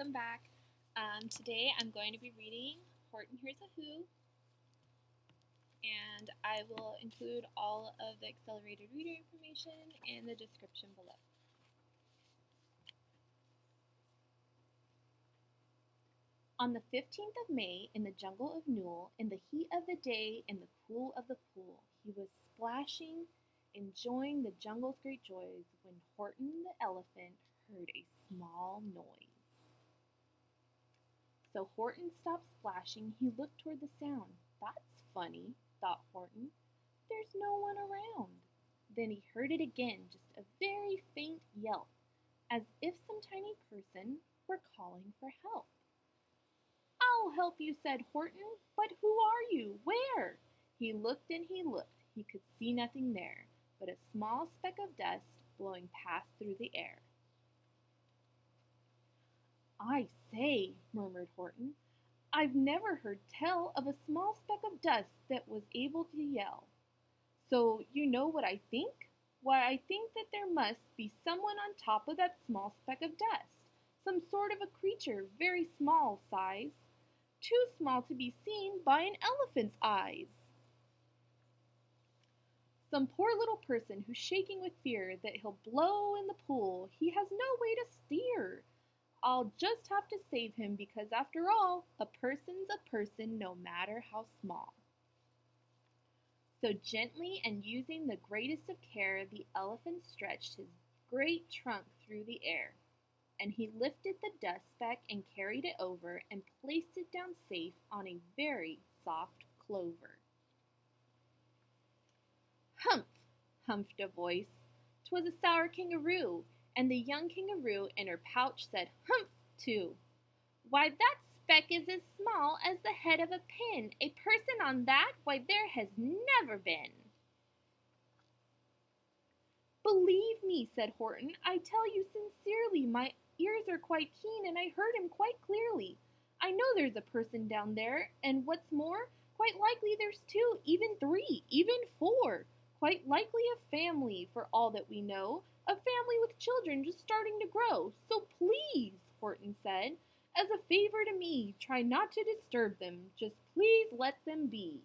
welcome back. Um, today I'm going to be reading Horton Hears a Who, and I will include all of the accelerated reader information in the description below. On the 15th of May, in the jungle of Nool, in the heat of the day, in the cool of the pool, he was splashing, enjoying the jungle's great joys, when Horton the elephant heard a small noise. So Horton stopped splashing. He looked toward the sound. That's funny, thought Horton. There's no one around. Then he heard it again, just a very faint yelp, as if some tiny person were calling for help. I'll help you, said Horton. But who are you? Where? He looked and he looked. He could see nothing there but a small speck of dust blowing past through the air. I say, murmured Horton, I've never heard tell of a small speck of dust that was able to yell. So you know what I think? Why, I think that there must be someone on top of that small speck of dust, some sort of a creature, very small size, too small to be seen by an elephant's eyes. Some poor little person who's shaking with fear that he'll blow in the pool. He has no way to steer. I'll just have to save him because, after all, a person's a person no matter how small. So, gently and using the greatest of care, the elephant stretched his great trunk through the air, and he lifted the dust speck and carried it over and placed it down safe on a very soft clover. Humph! humphed a voice. Twas a sour kangaroo, and the young kangaroo in her pouch said humph too. Why, that speck is as small as the head of a pin. A person on that, why, there has never been. Believe me, said Horton, I tell you sincerely, my ears are quite keen, and I heard him quite clearly. I know there's a person down there, and what's more, quite likely there's two, even three, even four. Quite likely a family, for all that we know, a family with children just starting to grow. So please, Horton said, as a favor to me, try not to disturb them. Just please let them be.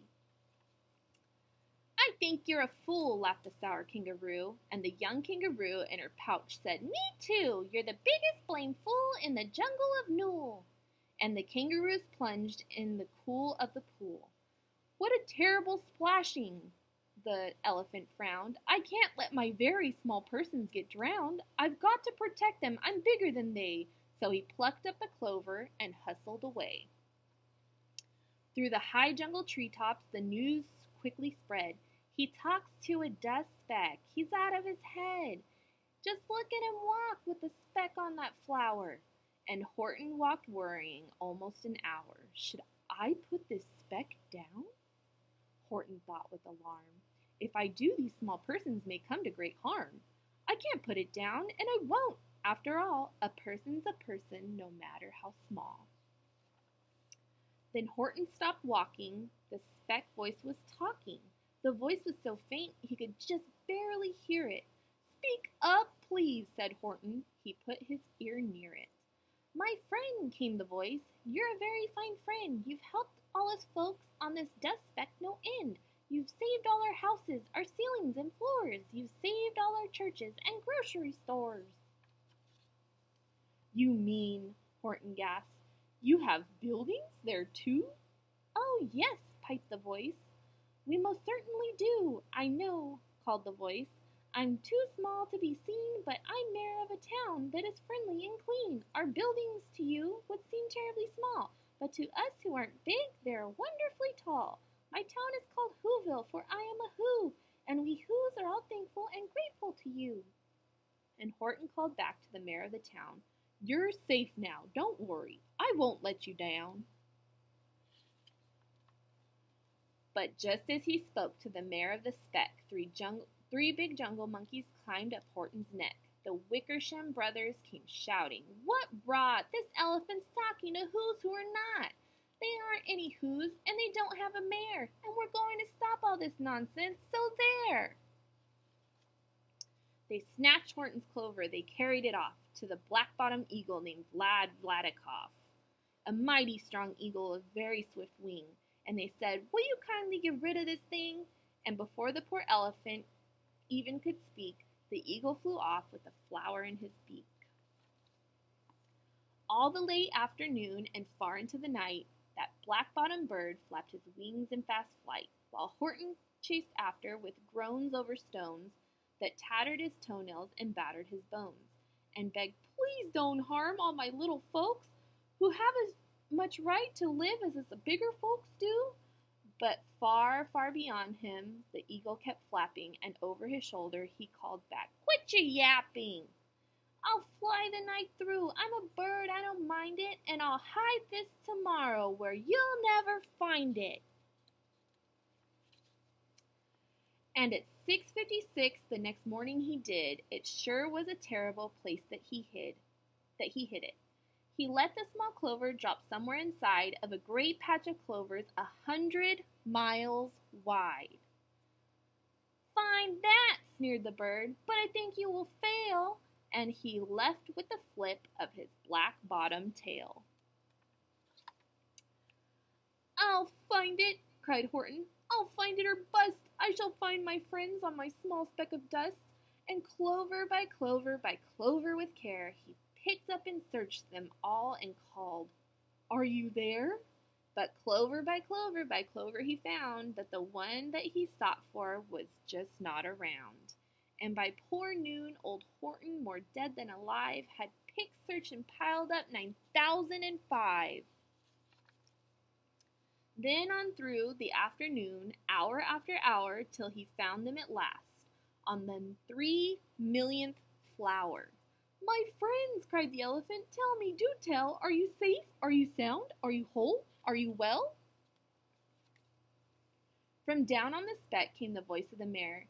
I think you're a fool, laughed the sour kangaroo. And the young kangaroo in her pouch said, Me too, you're the biggest blame fool in the jungle of Nool. And the kangaroos plunged in the cool of the pool. What a terrible splashing! The elephant frowned. I can't let my very small persons get drowned. I've got to protect them. I'm bigger than they. So he plucked up the clover and hustled away. Through the high jungle treetops, the news quickly spread. He talks to a dust speck. He's out of his head. Just look at him walk with a speck on that flower. And Horton walked worrying almost an hour. Should I put this speck down? Horton thought with alarm. If I do, these small persons may come to great harm. I can't put it down, and I won't. After all, a person's a person no matter how small. Then Horton stopped walking. The speck voice was talking. The voice was so faint he could just barely hear it. Speak up, please, said Horton. He put his ear near it. My friend, came the voice. You're a very fine friend. You've helped all us folks on this dust speck no end. You've saved all our houses, our ceilings and floors. You've saved all our churches and grocery stores. You mean, Horton gasped, you have buildings there too? Oh, yes, piped the voice. We most certainly do, I know, called the voice. I'm too small to be seen, but I'm mayor of a town that is friendly and clean. Our buildings to you would seem terribly small, but to us who aren't big, they're wonderfully tall. My town is called Whoville, for I am a Who, and we Whos are all thankful and grateful to you. And Horton called back to the mayor of the town, You're safe now, don't worry. I won't let you down. But just as he spoke to the mayor of the speck, three, three big jungle monkeys climbed up Horton's neck. The Wickersham brothers came shouting, What rot! This elephant's talking to who's who are not. They aren't any who's, and they don't have a mayor, and we're going to stop all this nonsense, so there! They snatched Horton's clover, they carried it off. to the black bottom eagle named Vlad Vladikoff, a mighty strong eagle of very swift wing, and they said, Will you kindly get rid of this thing? And before the poor elephant even could speak, the eagle flew off with a flower in his beak. All the late afternoon and far into the night, that black bottomed bird flapped his wings in fast flight, while Horton chased after with groans over stones that tattered his toenails and battered his bones, and begged, Please don't harm all my little folks who have as much right to live as the bigger folks do. But far, far beyond him, the eagle kept flapping, and over his shoulder he called back, Quit your yapping! I'll fly the night through. I'm a bird, I don't mind it, and I'll hide this tomorrow where you'll never find it. And at 6:56 the next morning he did. It sure was a terrible place that he hid, that he hid it. He let the small clover drop somewhere inside of a great patch of clovers a hundred miles wide. Find that, sneered the bird, but I think you will fail. And he left with a flip of his black bottom tail. I'll find it, cried Horton. I'll find it or bust. I shall find my friends on my small speck of dust. And clover by clover by clover with care, he picked up and searched them all and called, Are you there? But clover by clover by clover he found that the one that he sought for was just not around. And by poor noon, old Horton, more dead than alive, had picked, searched, and piled up 9,005. Then on through the afternoon, hour after hour, till he found them at last, on the three millionth flower. My friends, cried the elephant, tell me, do tell, are you safe? Are you sound? Are you whole? Are you well? From down on the speck came the voice of the mayor.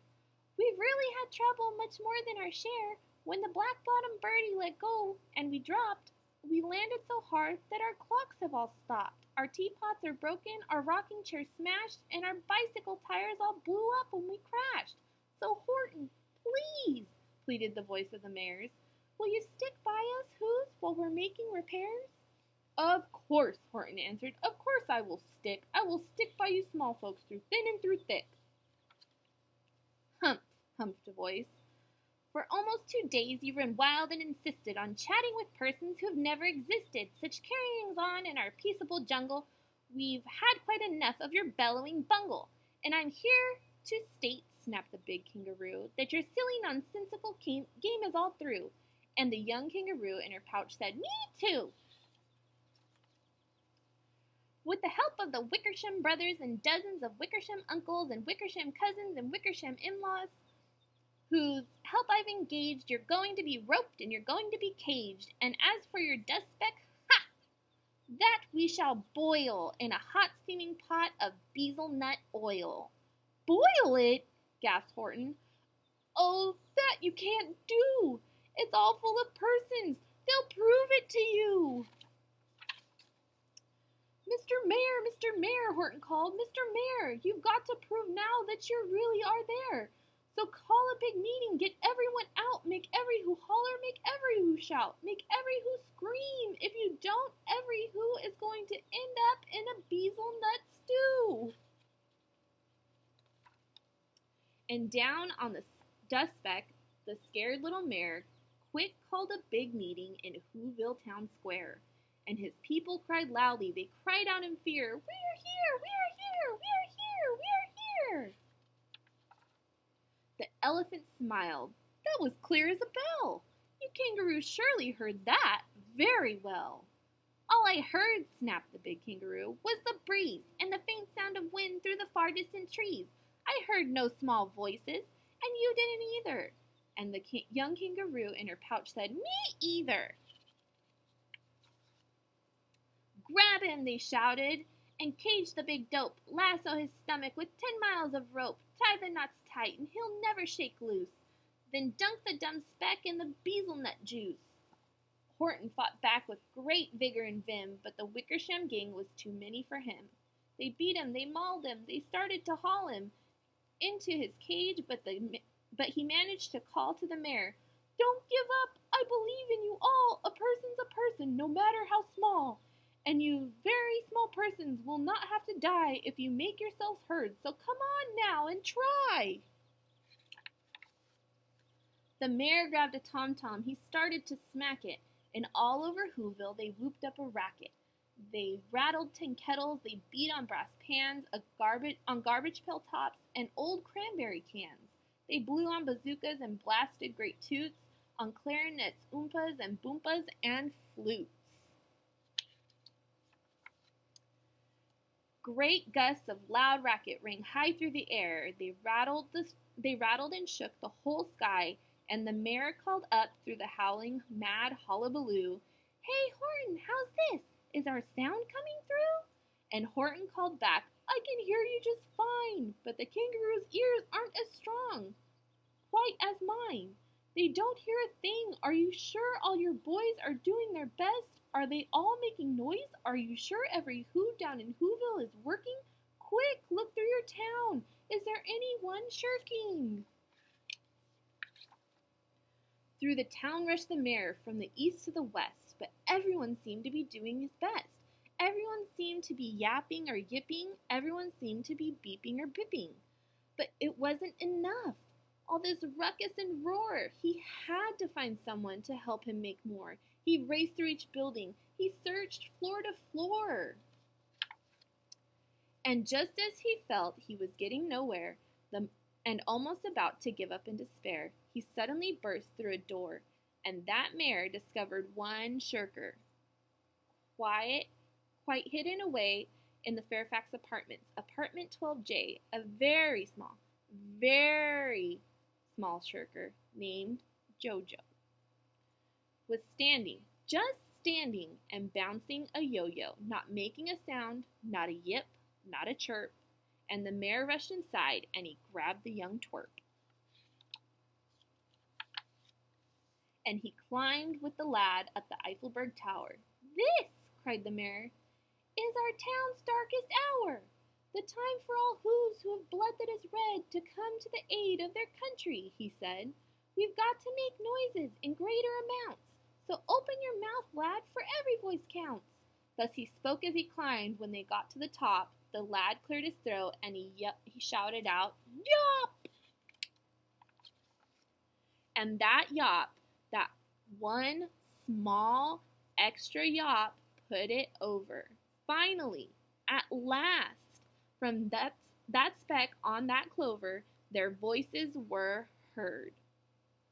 We've really had trouble much more than our share. When the black bottomed birdie let go and we dropped, we landed so hard that our clocks have all stopped. Our teapots are broken, our rocking chair smashed, and our bicycle tires all blew up when we crashed. So, Horton, please, pleaded the voice of the mares, Will you stick by us, Who's, while we're making repairs? Of course, Horton answered. Of course I will stick. I will stick by you small folks through thin and through thick. Humph, humphed a voice. For almost two days you ran wild and insisted on chatting with persons who have never existed. Such carryings on in our peaceable jungle, we've had quite enough of your bellowing bungle. And I'm here to state, snapped the big kangaroo, that your silly nonsensical game is all through. And the young kangaroo in her pouch said, Me too! With the help of the Wickersham brothers and dozens of Wickersham uncles and Wickersham cousins and Wickersham in laws, whose help I've engaged, you're going to be roped and you're going to be caged. And as for your dust speck, ha! That we shall boil in a hot steaming pot of beezle nut oil. Boil it? gasped Horton. Oh, that you can't do! It's all full of persons. They'll prove it to you. Mr. Mayor, Mr. Mayor, Horton called. Mr. Mayor, you've got to prove now that you really are there. So call a big meeting, get everyone out, make every who holler, make every who shout, make every who scream. If you don't, every who is going to end up in a beezle nut stew. And down on the dust speck, the scared little mayor quick called a big meeting in Whoville Town Square, and his people cried loudly. They cried out in fear, We're here! We're here! We're here! We're here! The elephant smiled. That was clear as a bell. You kangaroo surely heard that very well. All I heard, snapped the big kangaroo, was the breeze and the faint sound of wind through the far distant trees. I heard no small voices, and you didn't either and the young kangaroo in her pouch said, Me either. Grab him, they shouted, and cage the big dope. Lasso his stomach with ten miles of rope. Tie the knots tight, and he'll never shake loose. Then dunk the dumb speck in the beezle nut juice. Horton fought back with great vigor and vim, but the Wickersham gang was too many for him. They beat him, they mauled him, they started to haul him into his cage, but the but he managed to call to the mayor, Don't give up! I believe in you all. A person's a person, no matter how small. And you very small persons will not have to die if you make yourselves heard. So come on now and try. The mayor grabbed a tom tom. He started to smack it, and all over Whoville they whooped up a racket. They rattled tin kettles, they beat on brass pans, garbage, on garbage pail tops, and old cranberry cans. They blew on bazookas and blasted great toots, on clarinets, oompas and boompas, and flutes. Great gusts of loud racket rang high through the air. They rattled the, they rattled and shook the whole sky, and the mayor called up through the howling, mad hullabaloo, Hey, Horton, how's this? Is our sound coming through? And Horton called back, I can hear you just fine, but the kangaroo's ears aren't as strong, quite as mine. They don't hear a thing. Are you sure all your boys are doing their best? Are they all making noise? Are you sure every who down in Whoville is working? Quick, look through your town. Is there anyone shirking? Through the town rushed the mayor from the east to the west, but everyone seemed to be doing his best. Everyone seemed to be yapping or yipping. Everyone seemed to be beeping or bipping. But it wasn't enough. All this ruckus and roar. He had to find someone to help him make more. He raced through each building. He searched floor to floor. And just as he felt he was getting nowhere the, and almost about to give up in despair, he suddenly burst through a door, and that mayor discovered one shirker. Quiet, quite hidden away in the Fairfax apartments, apartment 12J, a very small, very small shirker named Jojo was standing, just standing and bouncing a yo yo, not making a sound, not a yip, not a chirp. And the mayor rushed inside and he grabbed the young twerp. And he climbed with the lad up the Eiffelberg Tower. This, cried the mayor, is our town's darkest hour. The time for all who's who have blood that is red to come to the aid of their country, he said. We've got to make noises in greater amounts. So open your mouth, lad, for every voice counts. Thus he spoke as he climbed. When they got to the top, the lad cleared his throat and he, he shouted out, Yop! And that yop, that one small extra yop, put it over. Finally, at last, from that, that speck on that clover, their voices were heard.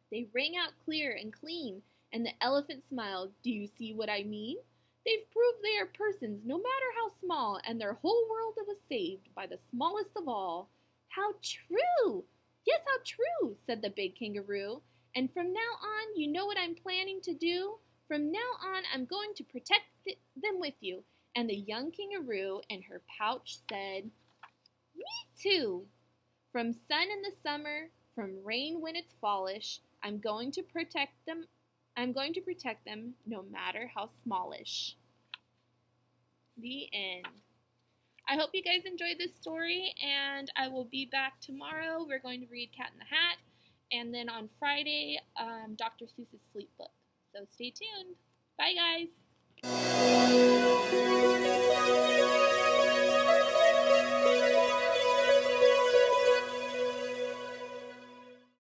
They rang out clear and clean and the elephant smiled. Do you see what I mean? They've proved they are persons, no matter how small, and their whole world was saved by the smallest of all. How true! Yes, how true, said the big kangaroo. And from now on, you know what I'm planning to do? From now on, I'm going to protect th them with you. And the young kangaroo in her pouch said, Me too. From sun in the summer, from rain when it's fallish, I'm going to protect them I'm going to protect them no matter how smallish. The end. I hope you guys enjoyed this story, and I will be back tomorrow. We're going to read Cat in the Hat, and then on Friday, um, Dr. Seuss's Sleep Book. So stay tuned. Bye, guys.